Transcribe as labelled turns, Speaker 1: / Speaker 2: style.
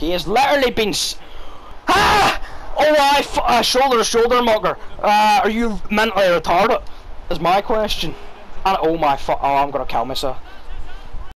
Speaker 1: He has literally been. S ah! Oh, I f uh, shoulder to shoulder mugger. Uh, are you mentally retarded? Is my question. And oh my fu- oh, I'm gonna kill myself.